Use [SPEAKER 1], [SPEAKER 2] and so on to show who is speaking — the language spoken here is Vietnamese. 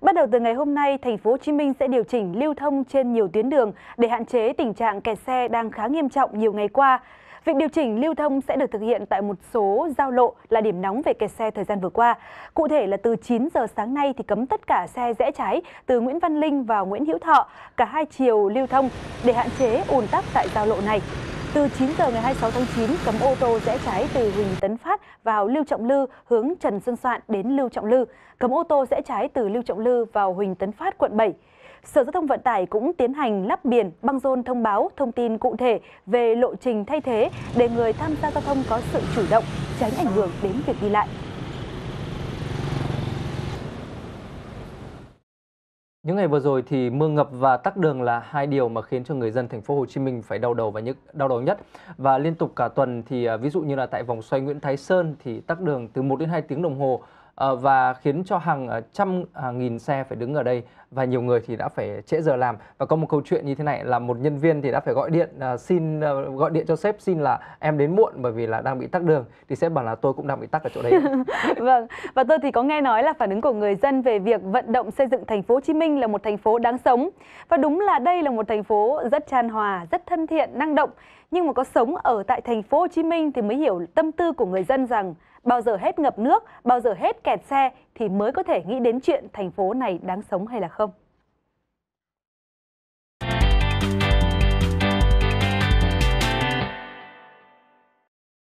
[SPEAKER 1] Bắt đầu từ ngày hôm nay, thành phố Hồ Chí Minh sẽ điều chỉnh lưu thông trên nhiều tuyến đường để hạn chế tình trạng kẹt xe đang khá nghiêm trọng nhiều ngày qua. Việc điều chỉnh lưu thông sẽ được thực hiện tại một số giao lộ là điểm nóng về kẹt xe thời gian vừa qua. Cụ thể là từ 9 giờ sáng nay thì cấm tất cả xe rẽ trái từ Nguyễn Văn Linh vào Nguyễn Hữu Thọ, cả hai chiều lưu thông để hạn chế ùn tắc tại giao lộ này. Từ 9 giờ ngày 26 tháng 9, cấm ô tô rẽ trái từ Huỳnh Tấn Phát vào Lưu Trọng Lư hướng Trần Xuân Soạn đến Lưu Trọng Lư, cấm ô tô rẽ trái từ Lưu Trọng Lư vào Huỳnh Tấn Phát, quận 7. Sở Giao thông Vận tải cũng tiến hành lắp biển băng rôn thông báo thông tin cụ thể về lộ trình thay thế để người tham gia giao thông có sự chủ động, tránh ảnh hưởng đến việc đi lại.
[SPEAKER 2] Những ngày vừa rồi thì mưa ngập và tắc đường là hai điều mà khiến cho người dân thành phố Hồ Chí Minh phải đau đầu và nhức, đau đầu nhất. Và liên tục cả tuần thì à, ví dụ như là tại vòng xoay Nguyễn Thái Sơn thì tắc đường từ 1 đến 2 tiếng đồng hồ Ờ, và khiến cho hàng ờ, trăm hàng nghìn xe phải đứng ở đây và nhiều người thì đã phải trễ giờ làm. Và có một câu chuyện như thế này là một nhân viên thì đã phải gọi điện ờ, xin gọi điện cho sếp xin là em đến muộn bởi vì là đang bị tắc đường. Thì sếp bảo là tôi cũng đang bị tắc ở chỗ đấy.
[SPEAKER 1] vâng và tôi thì có nghe nói là phản ứng của người dân về việc vận động xây dựng thành phố Hồ Chí Minh là một thành phố đáng sống. Và đúng là đây là một thành phố rất tràn hòa, rất thân thiện, năng động. Nhưng mà có sống ở tại thành phố Hồ Chí Minh thì mới hiểu tâm tư của người dân rằng bao giờ hết ngập nước, bao giờ hết kẹt xe thì mới có thể nghĩ đến chuyện thành phố này đáng sống hay là không.